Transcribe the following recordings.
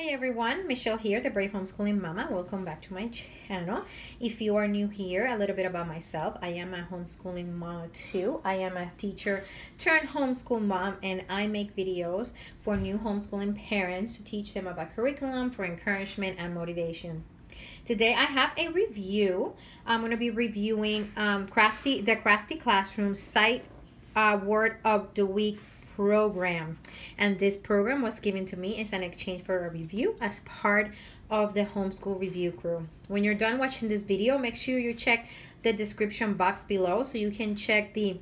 Hey everyone, Michelle here, the Brave Homeschooling Mama. Welcome back to my channel. If you are new here, a little bit about myself. I am a homeschooling mom too. I am a teacher turned homeschool mom and I make videos for new homeschooling parents to teach them about curriculum for encouragement and motivation. Today I have a review. I'm going to be reviewing um, Crafty the Crafty Classroom sight uh, word of the week program. And this program was given to me as an exchange for a review as part of the homeschool review crew. When you're done watching this video, make sure you check the description box below so you can check the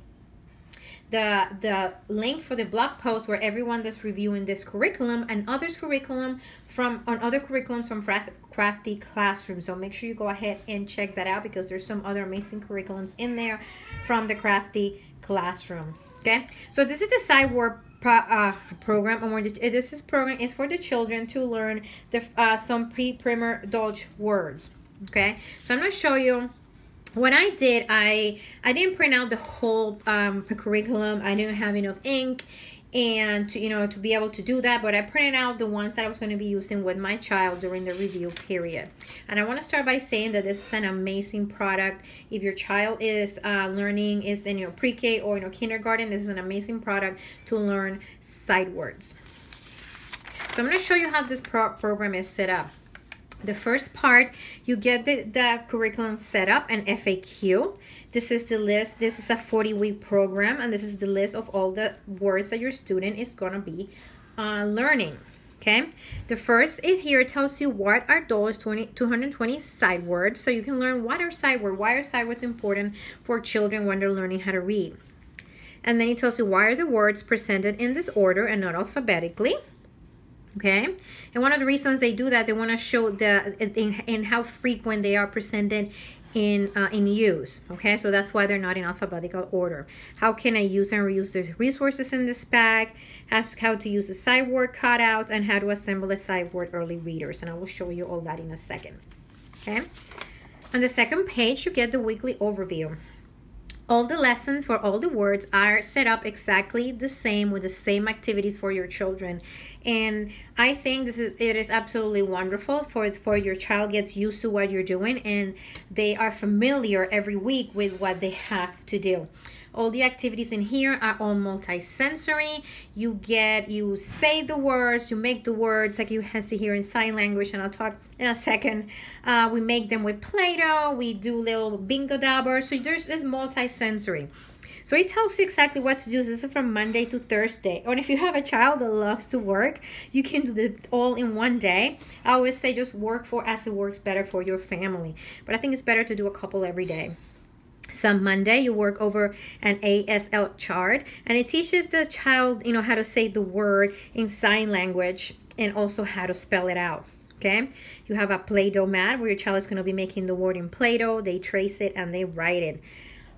the the link for the blog post where everyone that's reviewing this curriculum and others curriculum from on other curriculums from crafty classroom so make sure you go ahead and check that out because there's some other amazing curriculums in there from the crafty classroom okay? So this is the sight word pro, uh, program and this is program is for the children to learn the uh, some pre-primer Dolch words. Okay? So i'm to show you what I did, I I didn't print out the whole um, curriculum. I didn't have enough ink and to you know to be able to do that but i printed out the ones that i was going to be using with my child during the review period. And i want to start by saying that this is an amazing product. If your child is uh, learning is in your pre-k or in your kindergarten this is an amazing product to learn sight words so i'm going to show you how this pro program is set up the first part, you get the, the curriculum set up and FAQ. This is the list. This is a 40 week program and this is the list of all the words that your student is going to be uh, learning. Okay, the first is here tells you what are those 20, 220 sight words. So you can learn what are sight words, why are sight words important for children when they're learning how to read. And then it tells you why are the words presented in this order and not alphabetically okay? And one of the reasons they do that they want to show the in, in how frequent they are presented in uh, in use okay? So that's why they're not in alphabetical order. How can i use and reuse the resources in this bag? Ask how to use the sight word cutouts and how to assemble a sight word early readers and i will show you all that in a second okay? On the second page you get the weekly overview all the lessons for all the words are set up exactly the same with the same activities for your children. And i think this is it is absolutely wonderful for it for your child gets used to what you're doing and they are familiar every week with what they have to do. All the activities in here are all multi-sensory. You get you say the words you make the words like you can see here in sign language and i'll talk in a second uh, we make them with play-doh we do little bingo dabbers so there's this multi-sensory so it tells you exactly what to do. This is from Monday to Thursday. And if you have a child that loves to work, you can do it all in one day. I always say just work for as it works better for your family. But I think it's better to do a couple every day. Some Monday you work over an ASL chart and it teaches the child, you know, how to say the word in sign language and also how to spell it out okay you have a play-doh mat where your child is going to be making the word in play-doh they trace it and they write it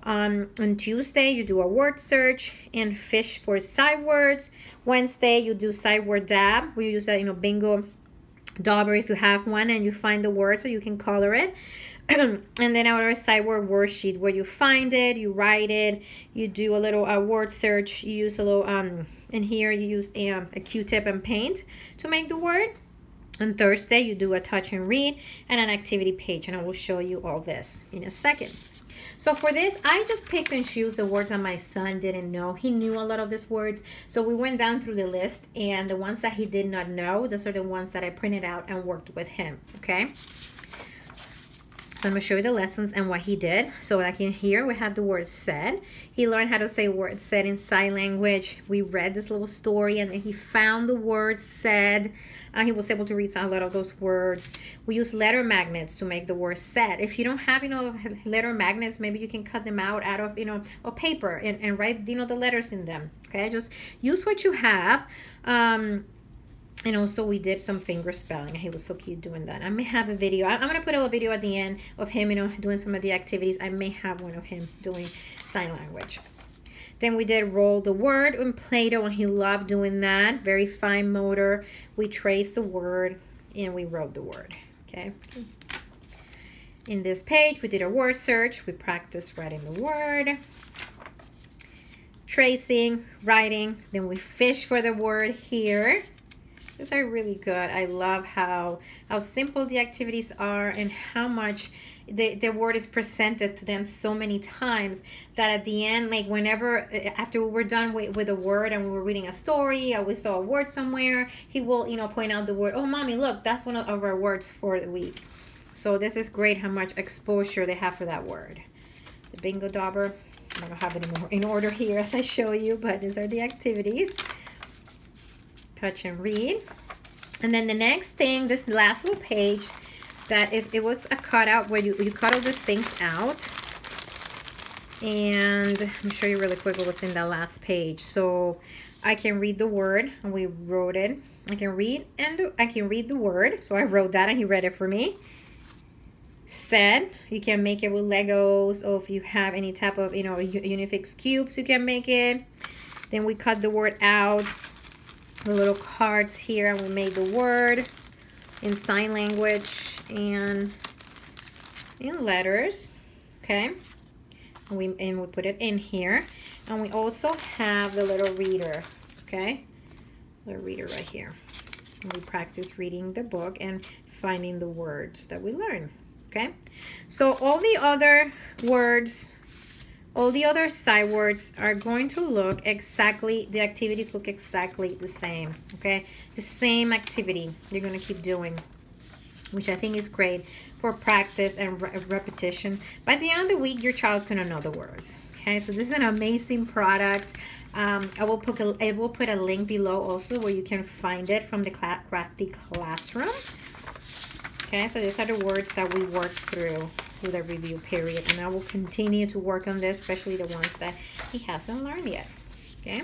um, on Tuesday, you do a word search and fish for sight words. Wednesday, you do sight word dab. We use a you know bingo dauber if you have one and you find the word so you can color it. and then our sight word worksheet where you find it, you write it, you do a little uh, word search, you use a little, um, in here you use a, um, a Q-tip and paint to make the word. On Thursday, you do a touch and read and an activity page, and I will show you all this in a second. So for this, I just picked and chose the words that my son didn't know. He knew a lot of these words. So we went down through the list and the ones that he did not know, those are the ones that I printed out and worked with him, okay? So I'm going to show you the lessons and what he did. So like in here, we have the word said. He learned how to say words said in sign language. We read this little story and then he found the word said. And he was able to read a lot of those words. We use letter magnets to make the word said. If you don't have, you know, letter magnets, maybe you can cut them out out of, you know, a paper and, and write, you know, the letters in them. Okay, just use what you have. Um, and also we did some finger spelling. He was so cute doing that. I may have a video. I'm gonna put a video at the end of him you know doing some of the activities. I may have one of him doing sign language. Then we did roll the word in play-doh and he loved doing that. Very fine motor. We traced the word and we wrote the word okay? In this page we did a word search. We practiced writing the word tracing writing. Then we fish for the word here These are really good. I love how how simple the activities are and how much the, the word is presented to them so many times that at the end, like whenever eh, after we were done with, with a word and we were reading a story or we saw a word somewhere, he will, you know, point out the word, oh mommy, look, that's one of our words for the week. So this is great how much exposure they have for that word. The bingo dauber, I don't have it anymore in order here as I show you, but these are the activities touch and read. And then the next thing, this last little page, that is, it was a cutout where you, you cut all these things out. And me show you really quick what was in that last page. So I can read the word, and we wrote it. I can read and I can read the word. So I wrote that and he read it for me. Said, you can make it with Legos or if you have any type of, you know, Unifix cubes, you can make it. Then we cut the word out little cards here and we made the word in sign language and in letters okay? And we and we put it in here. And we also have the little reader okay? The reader right here. And we practice reading the book and finding the words that we learn okay? So all the other words all the other sight words are going to look exactly, the activities look exactly the same, okay? The same activity you're going to keep doing, which I think is great for practice and re repetition. By the end of the week, your child's going to know the words, okay? So this is an amazing product. Um, I will put a, I will put a link below also where you can find it from the Crafty Classroom. Okay, so these are the words that we worked through the review period. And I will continue to work on this, especially the ones that he hasn't learned yet. Okay.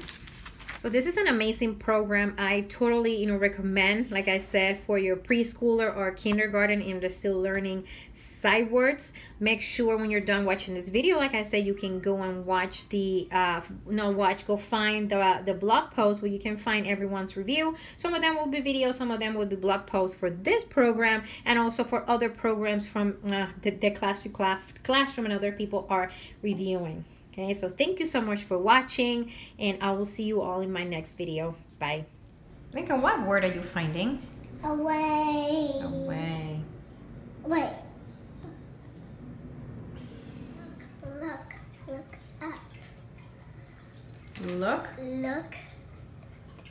So this is an amazing program. I totally, you know, recommend, like I said, for your preschooler or kindergarten and they're still learning sight words. Make sure when you're done watching this video, like I said, you can go and watch the, uh, no watch, go find the, the blog post where you can find everyone's review. Some of them will be videos, some of them will be blog posts for this program and also for other programs from uh, the, the classroom, classroom and other people are reviewing. Okay, so thank you so much for watching and I will see you all in my next video. Bye. Lincoln, what word are you finding? Away. Away. Wait. Look. Look up. Look. Look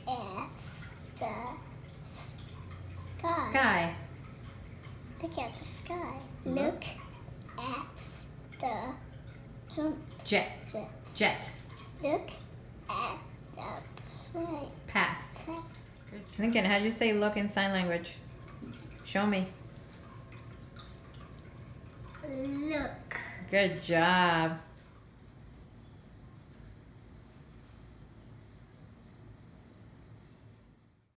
at the sky. Sky. Look at the sky. Look at the jump. Jet. Jet. Jet. Look at the plane. Path. Lincoln, how do you say look in sign language? Show me. Look. Good job.